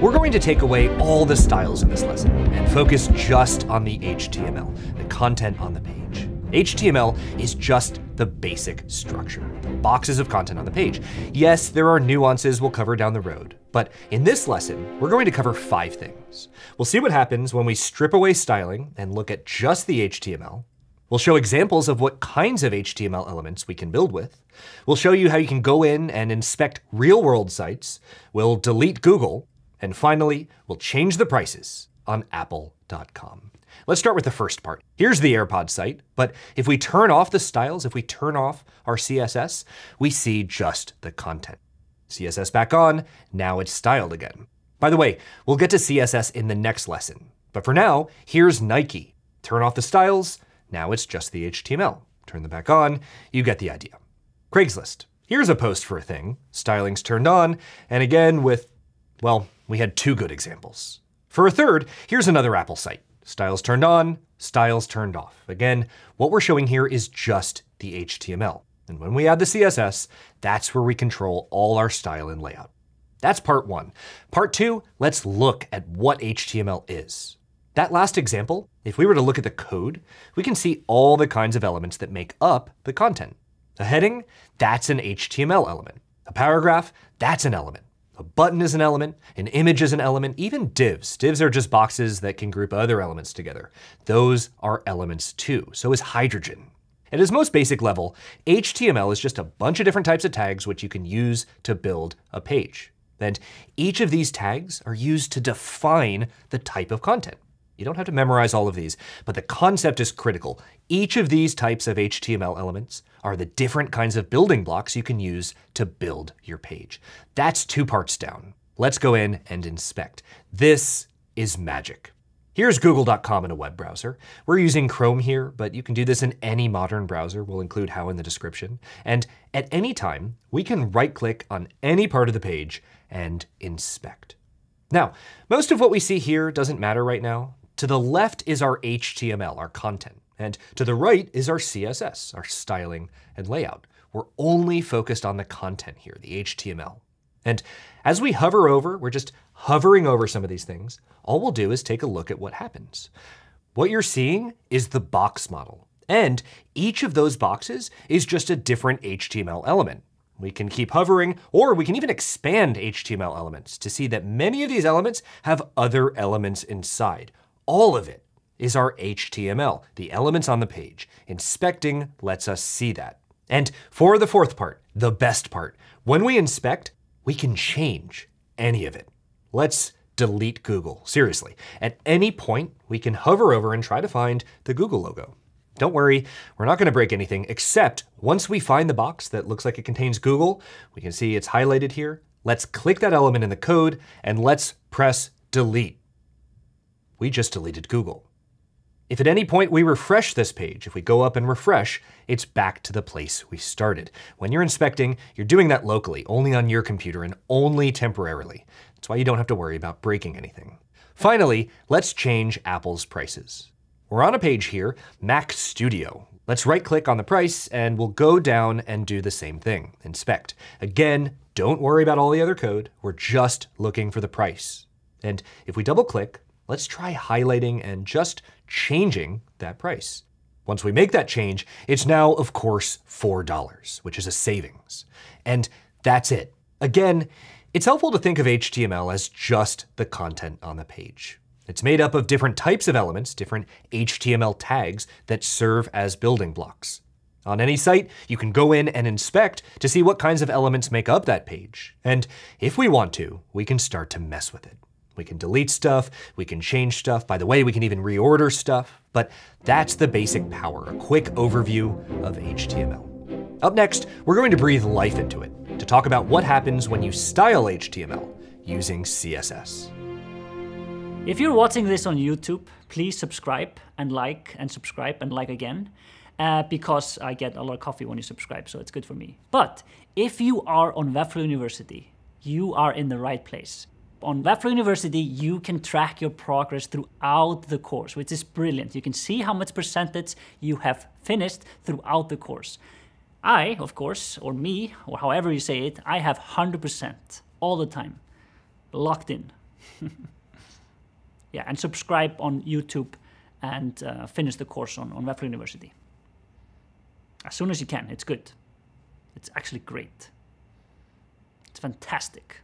We're going to take away all the styles in this lesson and focus just on the HTML, the content on the page. HTML is just the basic structure, the boxes of content on the page. Yes, there are nuances we'll cover down the road, but in this lesson, we're going to cover five things. We'll see what happens when we strip away styling and look at just the HTML. We'll show examples of what kinds of HTML elements we can build with. We'll show you how you can go in and inspect real world sites. We'll delete Google. And finally, we'll change the prices on apple.com. Let's start with the first part. Here's the AirPod site, but if we turn off the styles, if we turn off our CSS, we see just the content. CSS back on, now it's styled again. By the way, we'll get to CSS in the next lesson. But for now, here's Nike. Turn off the styles, now it's just the HTML. Turn them back on, you get the idea. Craigslist. Here's a post for a thing. Styling's turned on, and again with, well, we had two good examples. For a third, here's another Apple site. Styles turned on, styles turned off. Again, what we're showing here is just the HTML. And when we add the CSS, that's where we control all our style and layout. That's part one. Part two, let's look at what HTML is. That last example, if we were to look at the code, we can see all the kinds of elements that make up the content. A heading, that's an HTML element. A paragraph, that's an element. A button is an element, an image is an element, even divs. Divs are just boxes that can group other elements together. Those are elements too, so is hydrogen. At its most basic level, HTML is just a bunch of different types of tags which you can use to build a page. And each of these tags are used to define the type of content. You don't have to memorize all of these, but the concept is critical. Each of these types of HTML elements are the different kinds of building blocks you can use to build your page. That's two parts down. Let's go in and inspect. This is magic. Here's google.com in a web browser. We're using Chrome here, but you can do this in any modern browser. We'll include how in the description. And at any time, we can right click on any part of the page and inspect. Now, most of what we see here doesn't matter right now. To the left is our HTML, our content, and to the right is our CSS, our styling and layout. We're only focused on the content here, the HTML. And as we hover over, we're just hovering over some of these things, all we'll do is take a look at what happens. What you're seeing is the box model. And each of those boxes is just a different HTML element. We can keep hovering, or we can even expand HTML elements to see that many of these elements have other elements inside, all of it is our HTML, the elements on the page. Inspecting lets us see that. And for the fourth part, the best part, when we inspect, we can change any of it. Let's delete Google, seriously. At any point, we can hover over and try to find the Google logo. Don't worry, we're not gonna break anything, except once we find the box that looks like it contains Google, we can see it's highlighted here. Let's click that element in the code and let's press delete we just deleted Google. If at any point we refresh this page, if we go up and refresh, it's back to the place we started. When you're inspecting, you're doing that locally, only on your computer and only temporarily. That's why you don't have to worry about breaking anything. Finally, let's change Apple's prices. We're on a page here, Mac Studio. Let's right click on the price and we'll go down and do the same thing, inspect. Again, don't worry about all the other code, we're just looking for the price. And if we double click, let's try highlighting and just changing that price. Once we make that change, it's now, of course, $4, which is a savings. And that's it. Again, it's helpful to think of HTML as just the content on the page. It's made up of different types of elements, different HTML tags that serve as building blocks. On any site, you can go in and inspect to see what kinds of elements make up that page. And if we want to, we can start to mess with it. We can delete stuff, we can change stuff. By the way, we can even reorder stuff. But that's the basic power, a quick overview of HTML. Up next, we're going to breathe life into it to talk about what happens when you style HTML using CSS. If you're watching this on YouTube, please subscribe and like and subscribe and like again. Uh, because I get a lot of coffee when you subscribe, so it's good for me. But if you are on Webflow University, you are in the right place on Webflow University, you can track your progress throughout the course, which is brilliant. You can see how much percentage you have finished throughout the course. I, of course, or me, or however you say it, I have 100% all the time, locked in. yeah, and subscribe on YouTube and uh, finish the course on, on Webflow University. As soon as you can, it's good. It's actually great. It's fantastic.